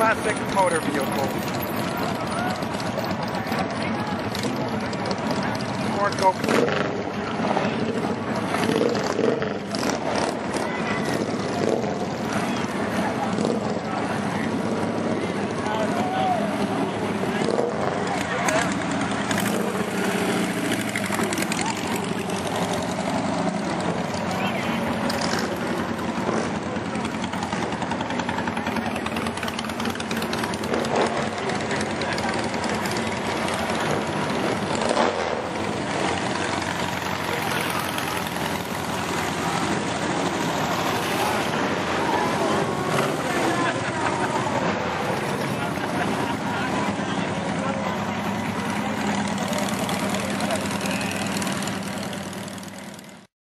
classic motor vehicle. Ford Go